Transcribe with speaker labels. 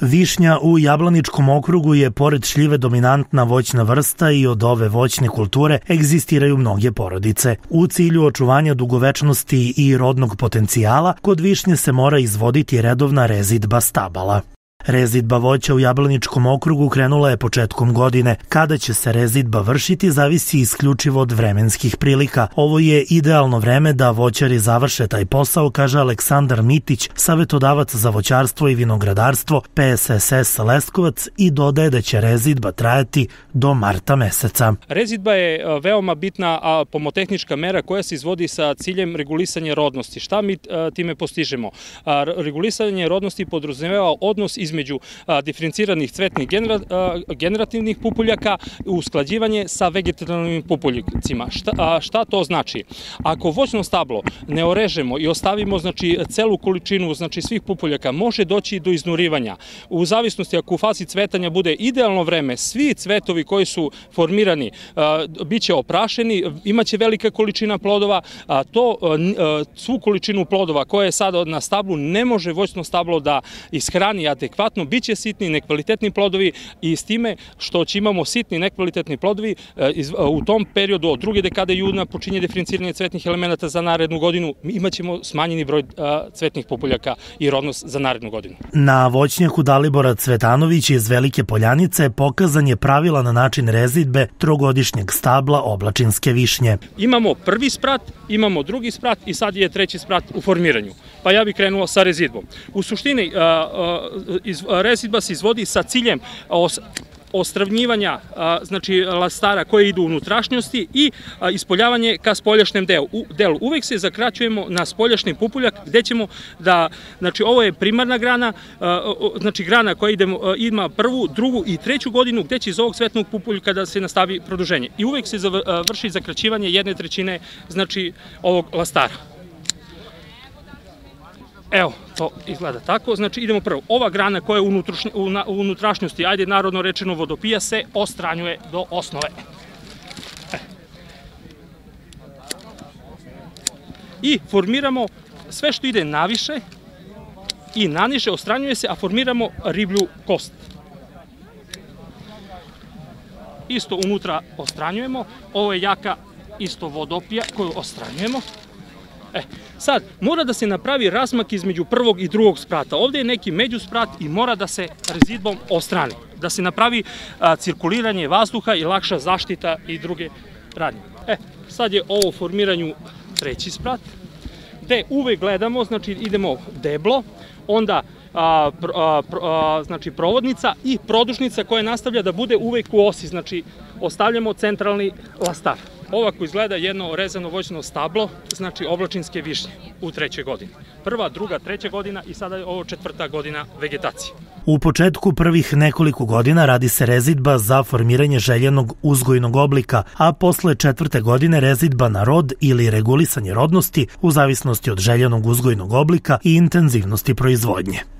Speaker 1: Višnja u Jablaničkom okrugu je pored šljive dominantna voćna vrsta i od ove voćne kulture egzistiraju mnoge porodice. U cilju očuvanja dugovečnosti i rodnog potencijala, kod višnje se mora izvoditi redovna rezidba stabala. Rezidba voća u Jablaničkom okrugu krenula je početkom godine. Kada će se rezidba vršiti zavisi isključivo od vremenskih prilika. Ovo je idealno vreme da voćari završe taj posao, kaže Aleksandar Mitić, savetodavac za voćarstvo i vinogradarstvo PSSS Leskovac i dodaje da će rezidba trajati do marta meseca.
Speaker 2: Rezidba je e, veoma bitna pomotehnička mera koja se izvodi sa ciljem regulisanja rodnosti. Šta mi e, time postižemo? Regulisanje rodnosti podrazumeva odnos iz između diferenciranih cvetnih genera, generativnih pupuljaka usklađivanje sa vegetativnim pupuljcima. Šta, šta to znači? Ako voćno stablo ne orežemo i ostavimo znači celu količinu znači svih pupuljaka, može doći do iznurivanja. U zavisnosti ako u fasi cvetanja bude idealno vreme, svi cvetovi koji su formirani biće oprašeni, imaće velika količina plodova, a to svu količinu plodova koja je sada na stablu ne može voćno stablo da ishrani adekvatno adekvatno, bit će sitni nekvalitetni plodovi i s time što će imamo sitni nekvalitetni plodovi, e, u tom periodu od druge dekade juna počinje diferenciranje cvetnih elemenata za narednu godinu, imaćemo smanjeni broj cvetnih populjaka i rodnost za narednu godinu.
Speaker 1: Na voćnjaku Dalibora Cvetanović iz Velike Poljanice pokazan je pravilan način rezidbe trogodišnjeg stabla oblačinske višnje.
Speaker 2: Imamo prvi sprat, imamo drugi sprat i sad je treći sprat u formiranju. Pa ja bih krenuo sa rezidbom. U suštini, rezidba se izvodi sa ciljem os, ostravnjivanja znači lastara koje idu u unutrašnjosti i ispoljavanje ka spoljašnjem delu. delu. Uvek se zakraćujemo na spoljašnji pupuljak gde ćemo da, znači ovo je primarna grana, znači grana koja ima prvu, drugu i treću godinu gde će iz ovog svetnog pupuljka da se nastavi produženje. I uvek se vrši zakraćivanje jedne trećine znači ovog lastara. Evo, to izgleda tako. Znači, idemo prvo. Ova grana koja je u unutrašnjosti, ajde narodno rečeno vodopija, se ostranjuje do osnove. E. I formiramo sve što ide naviše i naniže ostranjuje se, a formiramo riblju kost. Isto unutra ostranjujemo. Ovo je jaka isto vodopija koju ostranjujemo. E, sad, mora da se napravi razmak između prvog i drugog sprata. Ovde je neki međusprat i mora da se rezidbom ostrani. Da se napravi cirkuliranje vazduha i lakša zaštita i druge radnje. E, sad je ovo u formiranju treći sprat, gde uvek gledamo, znači idemo deblo, onda znači provodnica i produžnica koja nastavlja da bude uvek u osi, znači ostavljamo centralni lastar. Ovako izgleda jedno rezano voćno stablo, znači oblačinske višnje u trećoj godini. Prva, druga, treća godina i sada je ovo četvrta godina vegetacije.
Speaker 1: U početku prvih nekoliko godina radi se rezidba za formiranje željenog uzgojnog oblika, a posle četvrte godine rezidba na rod ili regulisanje rodnosti u zavisnosti od željenog uzgojnog oblika i intenzivnosti proizvodnje.